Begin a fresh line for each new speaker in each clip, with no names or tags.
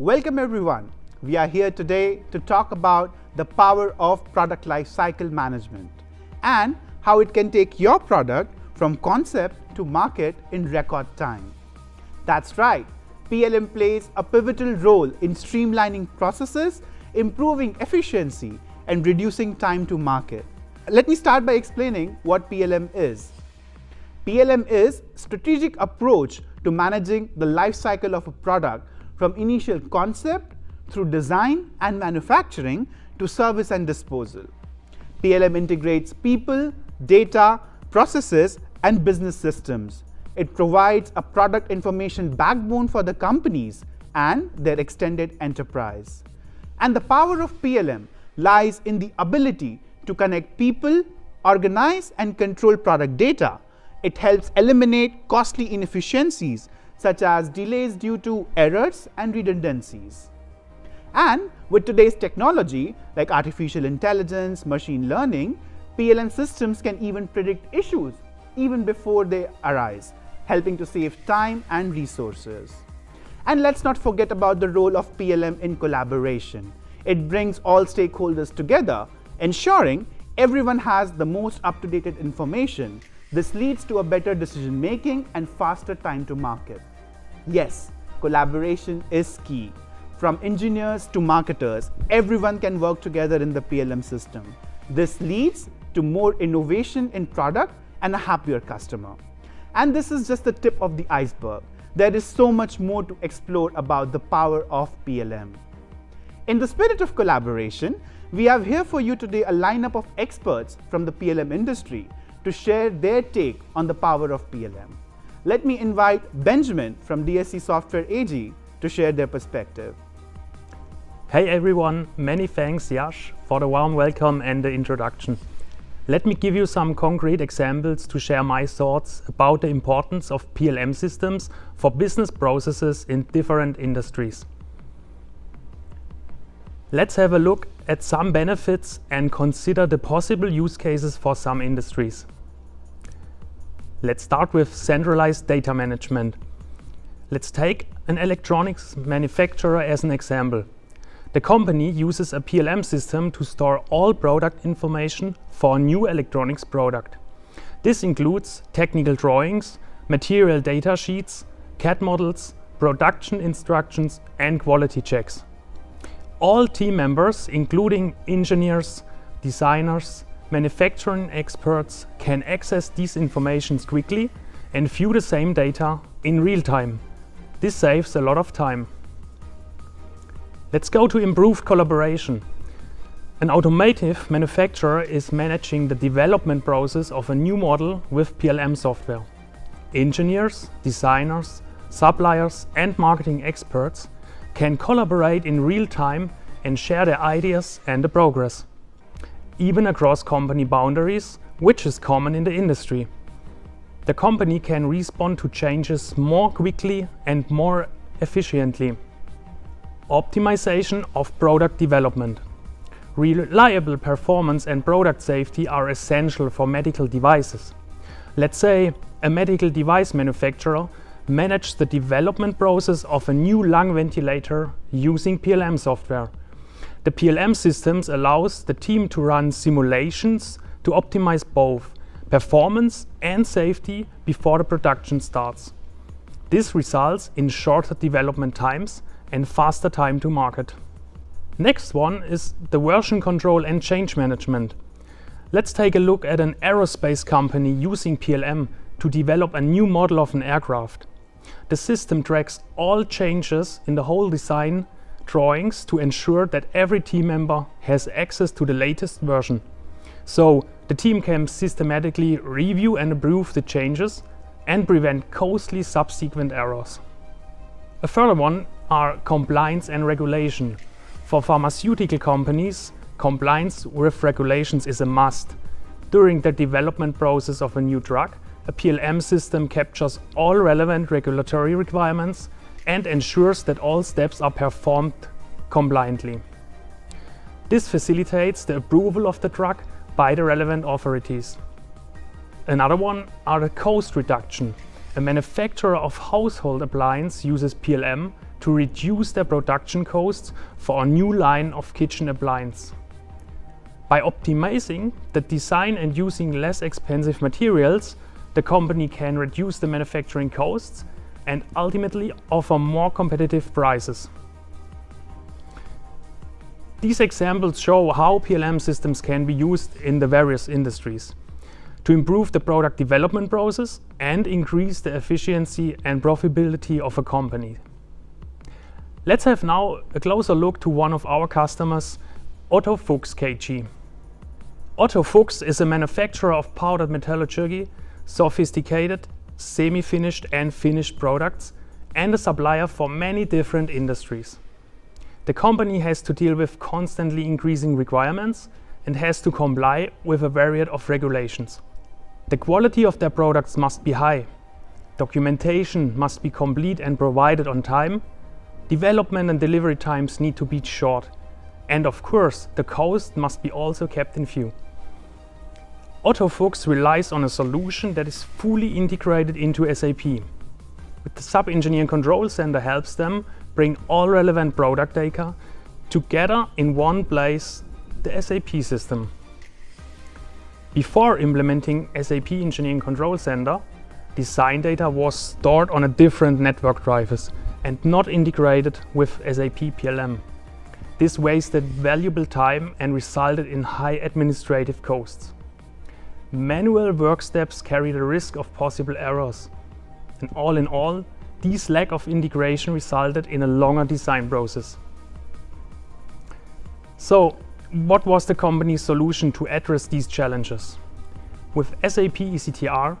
Welcome everyone. We are here today to talk about the power of product lifecycle management and how it can take your product from concept to market in record time. That's right, PLM plays a pivotal role in streamlining processes, improving efficiency, and reducing time to market. Let me start by explaining what PLM is. PLM is strategic approach to managing the life cycle of a product from initial concept through design and manufacturing to service and disposal. PLM integrates people, data, processes, and business systems. It provides a product information backbone for the companies and their extended enterprise. And the power of PLM lies in the ability to connect people, organize and control product data. It helps eliminate costly inefficiencies such as delays due to errors and redundancies. And with today's technology like artificial intelligence, machine learning, PLM systems can even predict issues even before they arise, helping to save time and resources. And let's not forget about the role of PLM in collaboration. It brings all stakeholders together, ensuring everyone has the most up-to-date information. This leads to a better decision making and faster time to market. Yes, collaboration is key. From engineers to marketers, everyone can work together in the PLM system. This leads to more innovation in product and a happier customer. And this is just the tip of the iceberg. There is so much more to explore about the power of PLM. In the spirit of collaboration, we have here for you today a lineup of experts from the PLM industry to share their take on the power of PLM. Let me invite Benjamin from DSC Software AG to share their perspective.
Hey everyone, many thanks Yash for the warm welcome and the introduction. Let me give you some concrete examples to share my thoughts about the importance of PLM systems for business processes in different industries. Let's have a look at some benefits and consider the possible use cases for some industries. Let's start with centralized data management. Let's take an electronics manufacturer as an example. The company uses a PLM system to store all product information for a new electronics product. This includes technical drawings, material data sheets, CAD models, production instructions and quality checks. All team members, including engineers, designers, manufacturing experts, can access these informations quickly and view the same data in real time. This saves a lot of time. Let's go to improved collaboration. An automotive manufacturer is managing the development process of a new model with PLM software. Engineers, designers, suppliers and marketing experts can collaborate in real time and share their ideas and the progress. Even across company boundaries, which is common in the industry. The company can respond to changes more quickly and more efficiently optimization of product development. Reliable performance and product safety are essential for medical devices. Let's say a medical device manufacturer manages the development process of a new lung ventilator using PLM software. The PLM systems allows the team to run simulations to optimize both performance and safety before the production starts. This results in shorter development times and faster time to market. Next one is the version control and change management. Let's take a look at an aerospace company using PLM to develop a new model of an aircraft. The system tracks all changes in the whole design drawings to ensure that every team member has access to the latest version. So the team can systematically review and approve the changes and prevent costly subsequent errors. A further one are compliance and regulation. For pharmaceutical companies, compliance with regulations is a must. During the development process of a new drug, a PLM system captures all relevant regulatory requirements and ensures that all steps are performed compliantly. This facilitates the approval of the drug by the relevant authorities. Another one are the cost reduction. A manufacturer of household appliance uses PLM to reduce their production costs for a new line of kitchen appliances. By optimizing the design and using less expensive materials, the company can reduce the manufacturing costs and ultimately offer more competitive prices. These examples show how PLM systems can be used in the various industries to improve the product development process and increase the efficiency and profitability of a company. Let's have now a closer look to one of our customers, Otto Fuchs KG. Otto Fuchs is a manufacturer of powdered metallurgy, sophisticated, semi-finished and finished products, and a supplier for many different industries. The company has to deal with constantly increasing requirements and has to comply with a variety of regulations. The quality of their products must be high. Documentation must be complete and provided on time Development and delivery times need to be short. And of course, the cost must be also kept in view. Otto relies on a solution that is fully integrated into SAP. With the SAP Engineering Control Center helps them bring all relevant product data together in one place, the SAP system. Before implementing SAP Engineering Control Center, design data was stored on a different network drivers and not integrated with SAP PLM. This wasted valuable time and resulted in high administrative costs. Manual work steps carry the risk of possible errors. And all in all, this lack of integration resulted in a longer design process. So, what was the company's solution to address these challenges? With SAP ECTR,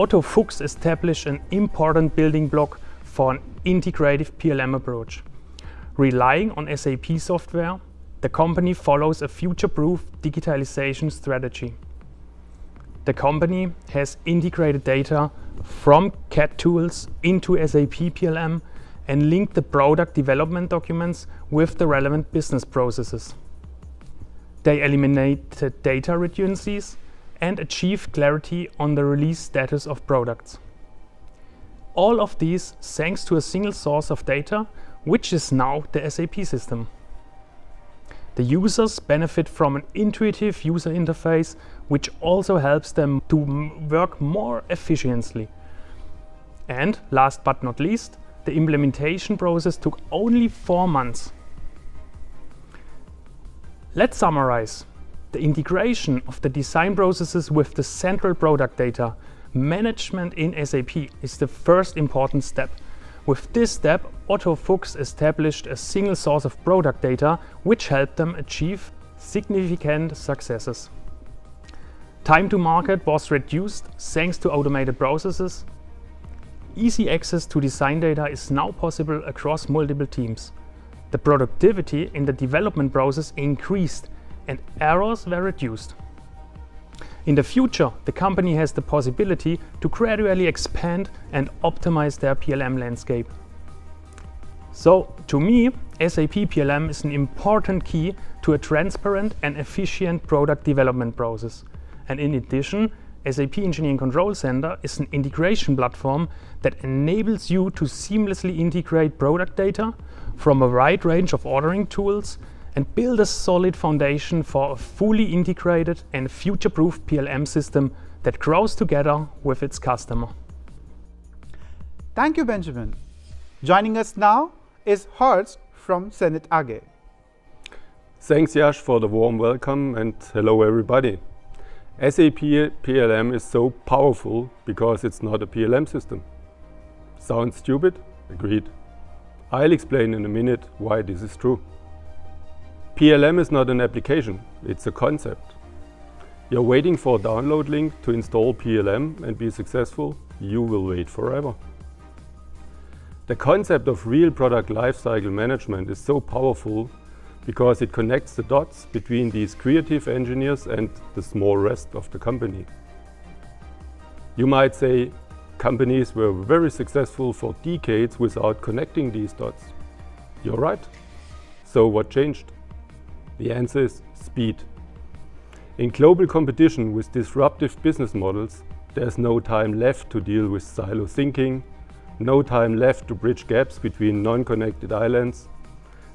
Otto Fuchs established an important building block for an integrative PLM approach. Relying on SAP software, the company follows a future-proof digitalization strategy. The company has integrated data from CAD tools into SAP PLM and linked the product development documents with the relevant business processes. They eliminated data redundancies and achieved clarity on the release status of products. All of these thanks to a single source of data, which is now the SAP system. The users benefit from an intuitive user interface, which also helps them to work more efficiently. And last but not least, the implementation process took only four months. Let's summarize. The integration of the design processes with the central product data Management in SAP is the first important step. With this step, Otto Fuchs established a single source of product data which helped them achieve significant successes. Time to market was reduced thanks to automated processes. Easy access to design data is now possible across multiple teams. The productivity in the development process increased and errors were reduced. In the future, the company has the possibility to gradually expand and optimize their PLM landscape. So, to me, SAP PLM is an important key to a transparent and efficient product development process. And in addition, SAP Engineering Control Center is an integration platform that enables you to seamlessly integrate product data from a wide range of authoring tools and build a solid foundation for a fully integrated and future-proof PLM system that grows together with its customer.
Thank you, Benjamin. Joining us now is Horst from CENIT AG.
Thanks, Yash, for the warm welcome and hello, everybody. SAP PLM is so powerful because it's not a PLM system. Sounds stupid? Agreed. I'll explain in a minute why this is true. PLM is not an application, it's a concept. You're waiting for a download link to install PLM and be successful, you will wait forever. The concept of real product lifecycle management is so powerful because it connects the dots between these creative engineers and the small rest of the company. You might say companies were very successful for decades without connecting these dots. You're right. So what changed? The answer is speed. In global competition with disruptive business models, there's no time left to deal with silo thinking, no time left to bridge gaps between non-connected islands,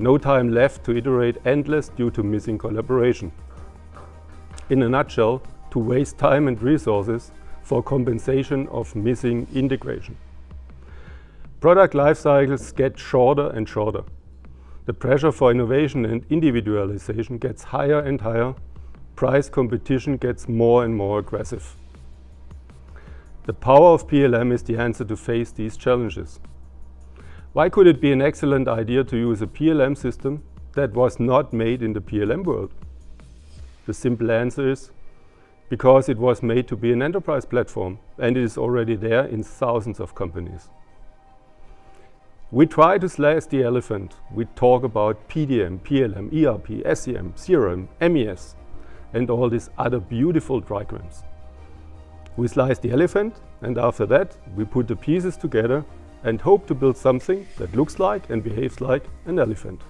no time left to iterate endless due to missing collaboration. In a nutshell, to waste time and resources for compensation of missing integration. Product life cycles get shorter and shorter. The pressure for innovation and individualization gets higher and higher. Price competition gets more and more aggressive. The power of PLM is the answer to face these challenges. Why could it be an excellent idea to use a PLM system that was not made in the PLM world? The simple answer is because it was made to be an enterprise platform and it is already there in thousands of companies. We try to slice the elephant. We talk about PDM, PLM, ERP, SCM, CRM, MES, and all these other beautiful diagrams. We slice the elephant and after that we put the pieces together and hope to build something that looks like and behaves like an elephant.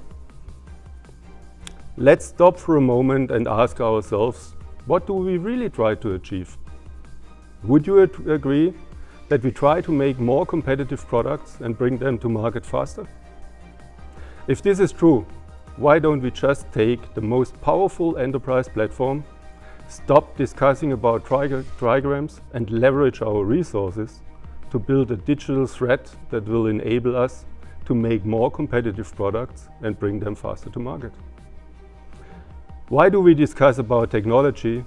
Let's stop for a moment and ask ourselves, what do we really try to achieve? Would you agree that we try to make more competitive products and bring them to market faster? If this is true, why don't we just take the most powerful enterprise platform stop discussing about trigrams and leverage our resources to build a digital thread that will enable us to make more competitive products and bring them faster to market. Why do we discuss about technology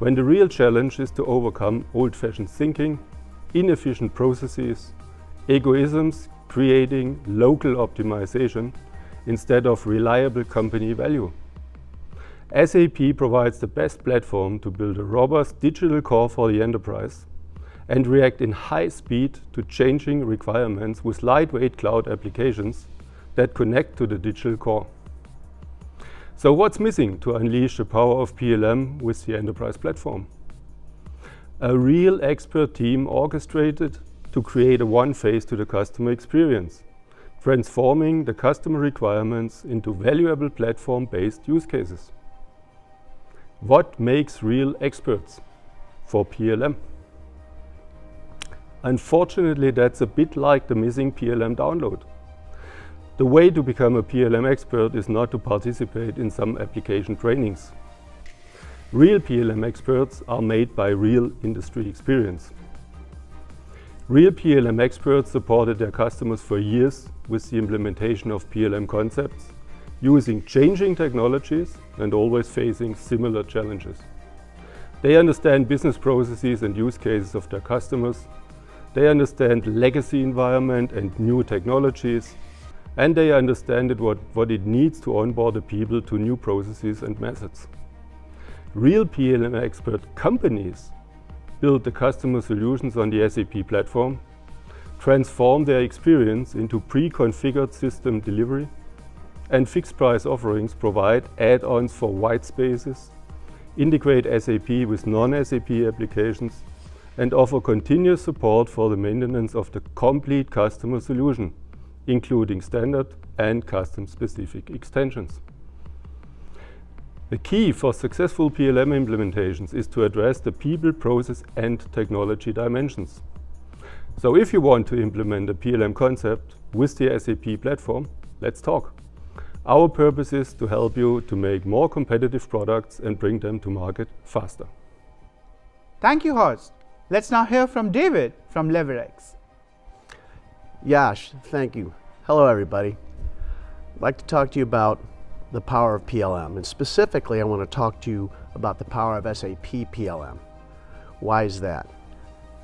when the real challenge is to overcome old-fashioned thinking, inefficient processes, egoisms creating local optimization instead of reliable company value? SAP provides the best platform to build a robust digital core for the enterprise and react in high speed to changing requirements with lightweight cloud applications that connect to the digital core. So what's missing to unleash the power of PLM with the enterprise platform? A real expert team orchestrated to create a one face to the customer experience, transforming the customer requirements into valuable platform-based use cases. What makes real experts for PLM? Unfortunately, that's a bit like the missing PLM download. The way to become a PLM expert is not to participate in some application trainings. Real PLM experts are made by real industry experience. Real PLM experts supported their customers for years with the implementation of PLM concepts using changing technologies and always facing similar challenges. They understand business processes and use cases of their customers. They understand legacy environment and new technologies. And they understand what, what it needs to onboard the people to new processes and methods. Real PLM expert companies build the customer solutions on the SAP platform, transform their experience into pre-configured system delivery, and fixed price offerings provide add-ons for white spaces, integrate SAP with non-SAP applications, and offer continuous support for the maintenance of the complete customer solution, including standard and custom-specific extensions. The key for successful PLM implementations is to address the people, process and technology dimensions. So if you want to implement a PLM concept with the SAP platform, let's talk. Our purpose is to help you to make more competitive products and bring them to market faster.
Thank you, Horst. Let's now hear from David from LeverX.
Yash, thank you. Hello, everybody. I'd like to talk to you about the power of PLM, and specifically, I want to talk to you about the power of SAP PLM. Why is that?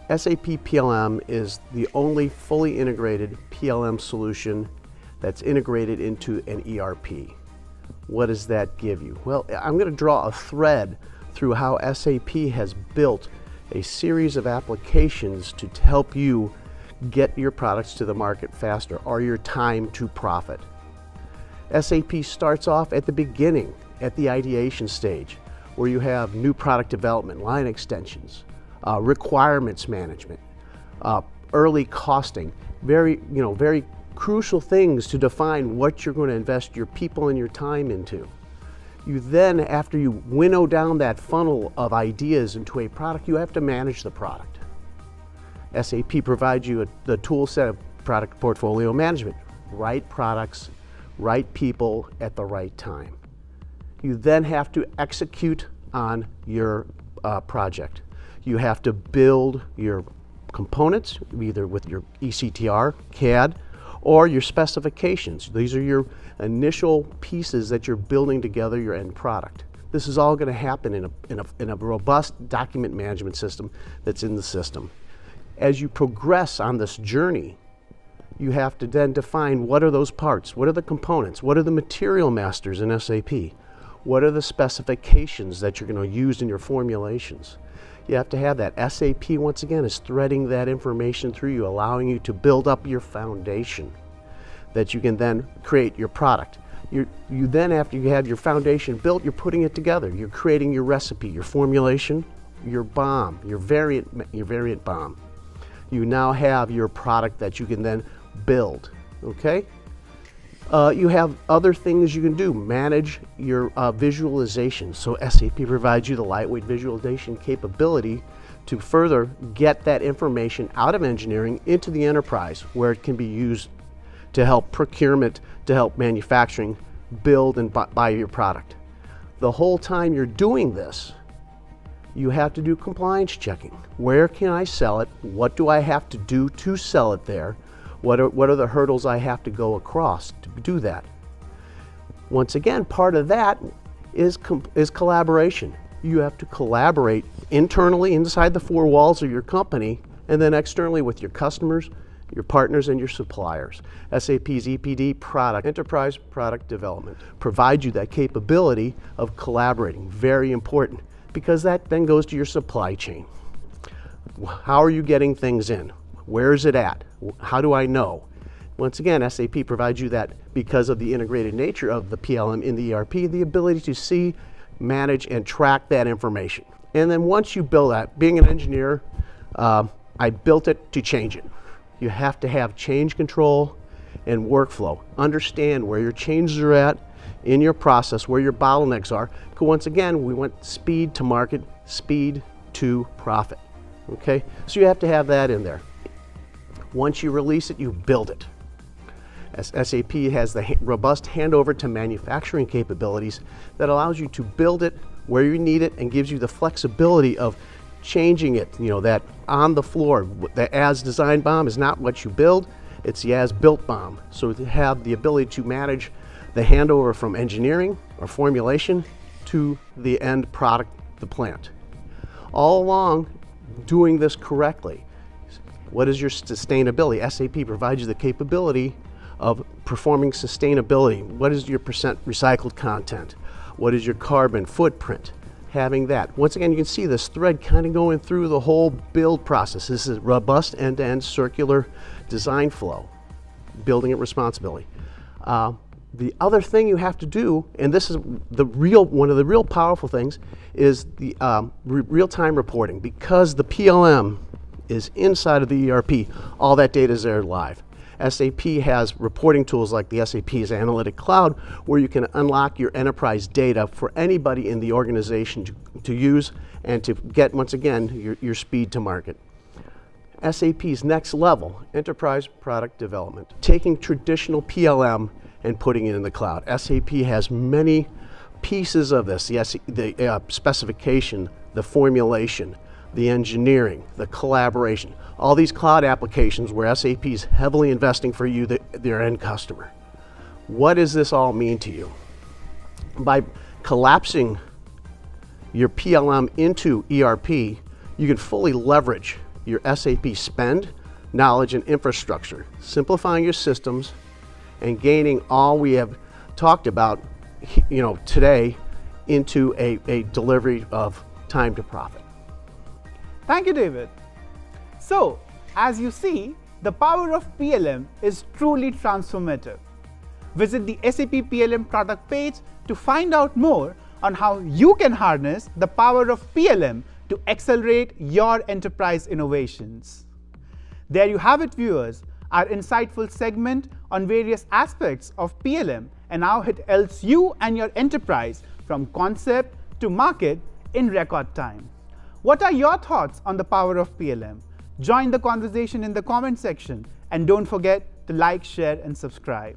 SAP PLM is the only fully integrated PLM solution that's integrated into an ERP. What does that give you? Well, I'm going to draw a thread through how SAP has built a series of applications to help you get your products to the market faster or your time to profit. SAP starts off at the beginning, at the ideation stage, where you have new product development, line extensions, uh, requirements management, uh, early costing, very, you know, very crucial things to define what you're going to invest your people and your time into. You then, after you winnow down that funnel of ideas into a product, you have to manage the product. SAP provides you a, the tool set of product portfolio management. Right products, right people at the right time. You then have to execute on your uh, project. You have to build your components, either with your ECTR, CAD, or your specifications. These are your initial pieces that you're building together your end product. This is all going to happen in a, in, a, in a robust document management system that's in the system. As you progress on this journey, you have to then define what are those parts, what are the components, what are the material masters in SAP, what are the specifications that you're going to use in your formulations. You have to have that. SAP, once again, is threading that information through you, allowing you to build up your foundation that you can then create your product. You're, you then, after you have your foundation built, you're putting it together. You're creating your recipe, your formulation, your BOM, your variant, your variant BOM. You now have your product that you can then build, okay? Uh, you have other things you can do. Manage your uh, visualization. So SAP provides you the lightweight visualization capability to further get that information out of engineering into the enterprise where it can be used to help procurement, to help manufacturing build and buy your product. The whole time you're doing this, you have to do compliance checking. Where can I sell it? What do I have to do to sell it there? What are, what are the hurdles I have to go across to do that? Once again, part of that is, is collaboration. You have to collaborate internally inside the four walls of your company and then externally with your customers, your partners, and your suppliers. SAP's EPD product, Enterprise Product Development, provides you that capability of collaborating. Very important because that then goes to your supply chain. How are you getting things in? Where is it at? How do I know? Once again, SAP provides you that because of the integrated nature of the PLM in the ERP, the ability to see, manage, and track that information. And then once you build that, being an engineer, uh, I built it to change it. You have to have change control and workflow. Understand where your changes are at in your process, where your bottlenecks are. Because once again, we want speed to market, speed to profit. Okay, so you have to have that in there. Once you release it, you build it. As SAP has the robust handover to manufacturing capabilities that allows you to build it where you need it and gives you the flexibility of changing it. You know, that on the floor, the as designed BOM is not what you build, it's the as built BOM. So to have the ability to manage the handover from engineering or formulation to the end product, the plant. All along, doing this correctly. What is your sustainability? SAP provides you the capability of performing sustainability. What is your percent recycled content? What is your carbon footprint? Having that. Once again, you can see this thread kind of going through the whole build process. This is robust end-to-end circular design flow, building it responsibility. Uh, the other thing you have to do, and this is the real one of the real powerful things, is the um, re real-time reporting. Because the PLM is inside of the ERP, all that data is there live. SAP has reporting tools like the SAP's Analytic Cloud where you can unlock your enterprise data for anybody in the organization to, to use and to get, once again, your, your speed to market. SAP's next level, enterprise product development, taking traditional PLM and putting it in the cloud. SAP has many pieces of this, the, the uh, specification, the formulation, the engineering, the collaboration, all these cloud applications where SAP is heavily investing for you, the, their end customer. What does this all mean to you? By collapsing your PLM into ERP, you can fully leverage your SAP spend, knowledge, and infrastructure, simplifying your systems and gaining all we have talked about you know, today into a, a delivery of time to profit.
Thank you, David. So, as you see, the power of PLM is truly transformative. Visit the SAP PLM product page to find out more on how you can harness the power of PLM to accelerate your enterprise innovations. There you have it, viewers, our insightful segment on various aspects of PLM and how it helps you and your enterprise from concept to market in record time. What are your thoughts on the power of PLM? Join the conversation in the comment section and don't forget to like, share and subscribe.